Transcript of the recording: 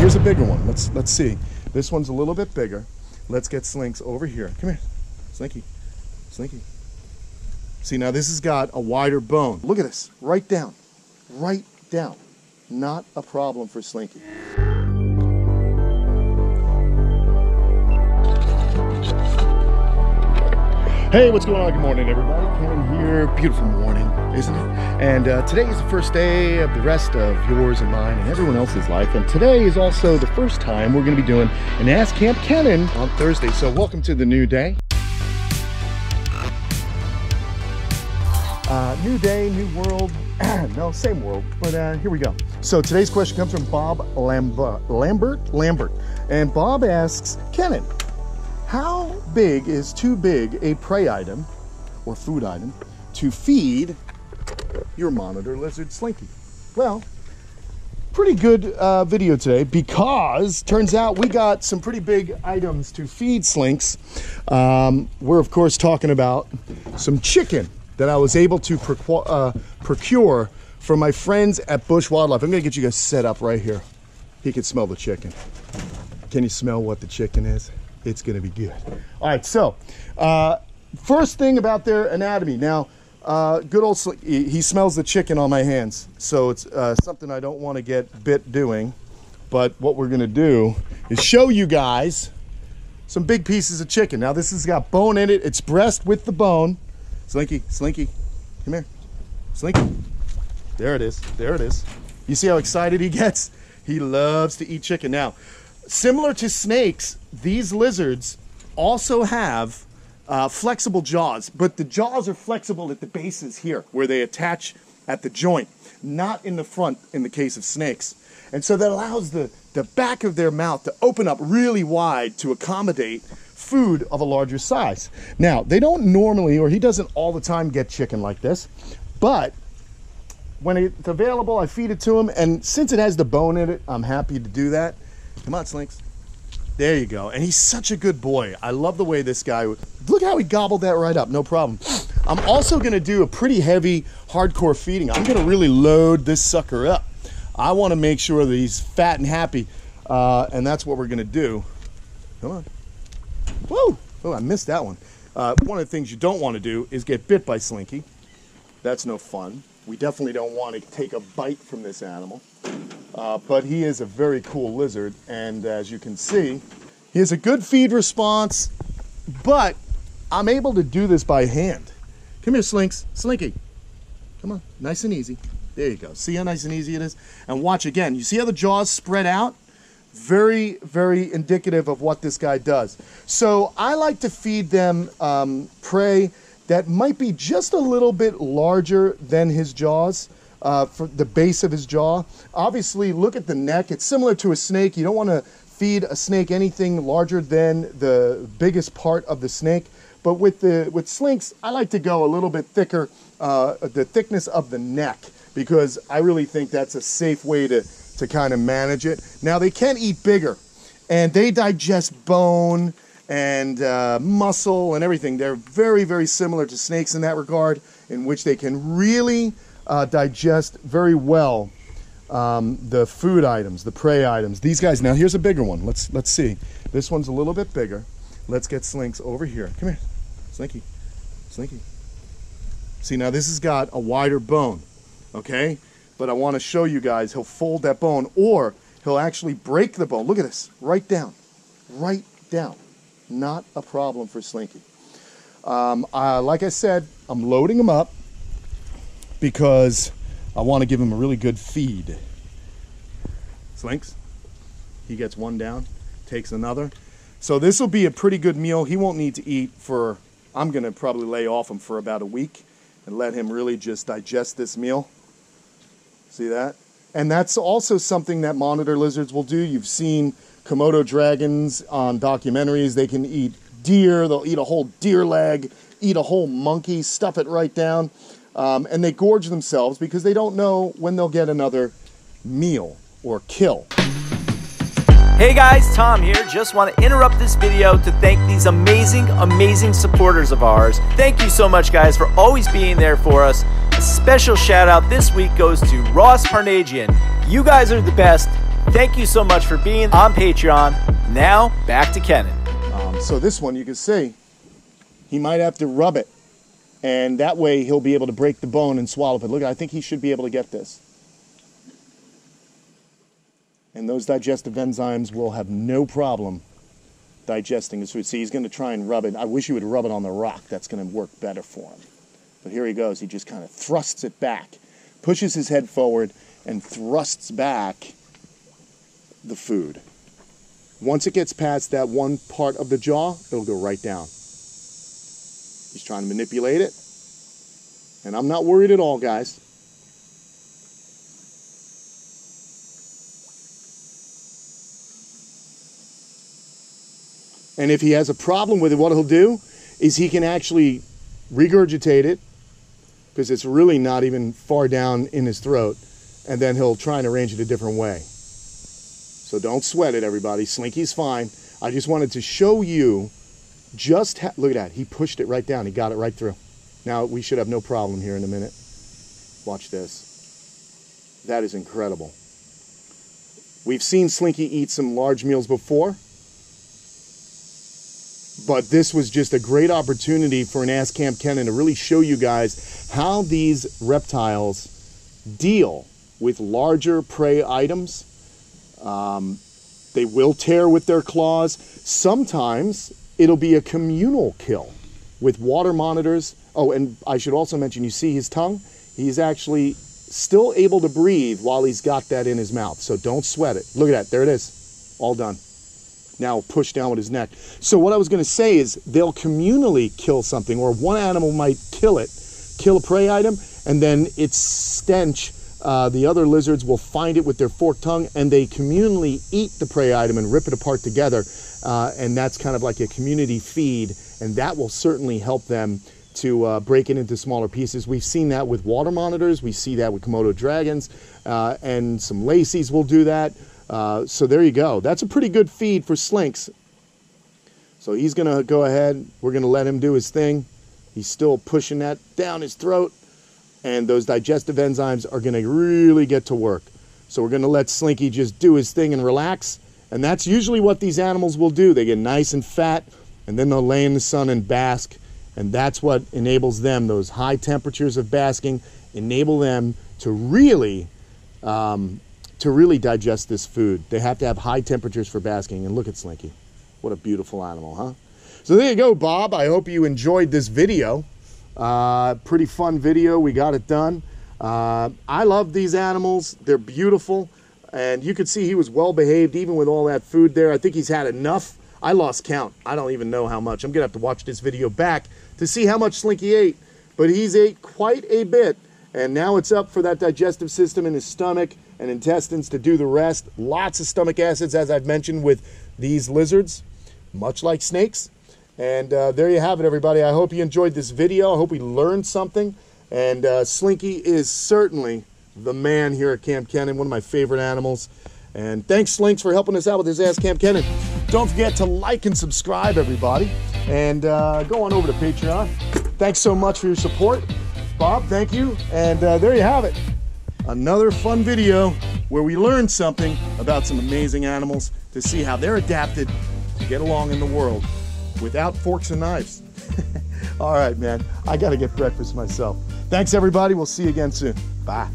here's a bigger one. Let's let's see. This one's a little bit bigger. Let's get Slinks over here. Come here, Slinky, Slinky. See now this has got a wider bone. Look at this, right down, right down. Not a problem for Slinky. Hey, what's going on? Good morning, everybody. Ken here. Beautiful morning, isn't it? And uh, today is the first day of the rest of yours and mine and everyone else's life. And today is also the first time we're going to be doing an Ask Kamp Kenan on Thursday. So welcome to the new day. Uh, new day, new world. no, same world, but uh, here we go. So today's question comes from Bob Lambert, Lambert, Lambert, and Bob asks, Kenan, how big is too big a prey item or food item to feed your monitor lizard Slinky? Well, pretty good uh, video today because turns out we got some pretty big items to feed Slinks. Um, we're of course talking about some chicken that I was able to uh, procure from my friends at Busch Wildlife. I'm gonna get you guys set up right here. He can smell the chicken. Can you smell what the chicken is? It's going to be good. All right, so uh, first thing about their anatomy. Now, uh, good old, he smells the chicken on my hands, so it's uh, something I don't want to get bit doing. But what we're going to do is show you guys some big pieces of chicken. Now, this has got bone in it. It's breast with the bone. Slinky, Slinky, come here. Slinky. There it is. There it is. You see how excited he gets? He loves to eat chicken. Now, Similar to snakes, these lizards also have uh, flexible jaws, but the jaws are flexible at the bases here, where they attach at the joint, not in the front in the case of snakes. And so that allows the, the back of their mouth to open up really wide to accommodate food of a larger size. Now, they don't normally, or he doesn't all the time get chicken like this, but when it's available, I feed it to him. And since it has the bone in it, I'm happy to do that. Come on, Slinks. There you go. And he's such a good boy. I love the way this guy, look how he gobbled that right up, no problem. I'm also gonna do a pretty heavy, hardcore feeding. I'm gonna really load this sucker up. I wanna make sure that he's fat and happy, uh, and that's what we're gonna do. Come on. Whoa, oh, I missed that one. Uh, one of the things you don't wanna do is get bit by Slinky. That's no fun. We definitely don't wanna take a bite from this animal. Uh, but he is a very cool lizard, and as you can see, he has a good feed response, but I'm able to do this by hand. Come here, Slinks. Slinky. Come on, nice and easy. There you go. See how nice and easy it is? And watch again. You see how the jaws spread out? Very, very indicative of what this guy does. So I like to feed them um, prey that might be just a little bit larger than his jaws uh, for the base of his jaw. Obviously, look at the neck. It's similar to a snake. You don't want to feed a snake anything larger than the biggest part of the snake. But with the with slinks, I like to go a little bit thicker, uh, the thickness of the neck, because I really think that's a safe way to, to kind of manage it. Now, they can eat bigger, and they digest bone and uh, muscle and everything. They're very, very similar to snakes in that regard, in which they can really uh, digest very well um, the food items, the prey items. These guys. Now here's a bigger one. Let's let's see. This one's a little bit bigger. Let's get Slinks over here. Come here, Slinky, Slinky. See now this has got a wider bone, okay? But I want to show you guys. He'll fold that bone, or he'll actually break the bone. Look at this, right down, right down. Not a problem for Slinky. Um, like I said, I'm loading him up because I want to give him a really good feed. Slinks, he gets one down, takes another. So this will be a pretty good meal. He won't need to eat for, I'm going to probably lay off him for about a week and let him really just digest this meal. See that? And that's also something that monitor lizards will do. You've seen Komodo dragons on documentaries. They can eat deer, they'll eat a whole deer leg, eat a whole monkey, stuff it right down um, and they gorge themselves because they don't know when they'll get another meal or kill. Hey guys, Tom here. Just want to interrupt this video to thank these amazing, amazing supporters of ours. Thank you so much, guys, for always being there for us. A special shout out this week goes to Ross Parnagian. You guys are the best. Thank you so much for being on Patreon. Now, back to Kenan. Um, so this one, you can see, he might have to rub it. And that way he'll be able to break the bone and swallow it. Look, I think he should be able to get this. And those digestive enzymes will have no problem digesting his food. See, he's going to try and rub it. I wish he would rub it on the rock. That's going to work better for him. But here he goes. He just kind of thrusts it back, pushes his head forward, and thrusts back the food. Once it gets past that one part of the jaw, it'll go right down. He's trying to manipulate it. And I'm not worried at all, guys. And if he has a problem with it, what he'll do is he can actually regurgitate it because it's really not even far down in his throat. And then he'll try and arrange it a different way. So don't sweat it, everybody. Slinky's fine. I just wanted to show you just ha- look at that. He pushed it right down. He got it right through. Now we should have no problem here in a minute. Watch this. That is incredible. We've seen Slinky eat some large meals before, but this was just a great opportunity for an Ass Kamp Kenan to really show you guys how these reptiles deal with larger prey items. Um, they will tear with their claws. Sometimes it'll be a communal kill with water monitors. Oh, and I should also mention you see his tongue? He's actually still able to breathe while he's got that in his mouth. So don't sweat it. Look at that. There it is. All done. Now push down with his neck. So what I was going to say is they'll communally kill something, or one animal might kill it, kill a prey item, and then its stench uh, the other lizards will find it with their forked tongue and they communally eat the prey item and rip it apart together. Uh, and that's kind of like a community feed, and that will certainly help them to uh, break it into smaller pieces. We've seen that with water monitors, we see that with Komodo dragons, uh, and some lacies will do that. Uh, so there you go. That's a pretty good feed for slinks. So he's going to go ahead. We're going to let him do his thing. He's still pushing that down his throat and those digestive enzymes are going to really get to work. So we're going to let Slinky just do his thing and relax. And that's usually what these animals will do. They get nice and fat, and then they'll lay in the sun and bask. And that's what enables them, those high temperatures of basking, enable them to really, um, to really digest this food. They have to have high temperatures for basking. And look at Slinky. What a beautiful animal, huh? So there you go, Bob. I hope you enjoyed this video. Uh, pretty fun video. We got it done. Uh, I love these animals. They're beautiful. And you could see he was well behaved even with all that food there. I think he's had enough. I lost count. I don't even know how much. I'm going to have to watch this video back to see how much Slinky ate. But he's ate quite a bit. And now it's up for that digestive system in his stomach and intestines to do the rest. Lots of stomach acids, as I've mentioned, with these lizards, much like snakes. And uh, there you have it, everybody. I hope you enjoyed this video. I hope we learned something. And uh, Slinky is certainly the man here at Kamp Kenan, one of my favorite animals. And thanks, Slinks, for helping us out with this Ask Kamp Kenan. Don't forget to like and subscribe, everybody. And uh, go on over to Patreon. Thanks so much for your support. Bob, thank you. And uh, there you have it. Another fun video where we learned something about some amazing animals to see how they're adapted to get along in the world without forks and knives. All right, man. I got to get breakfast myself. Thanks, everybody. We'll see you again soon. Bye.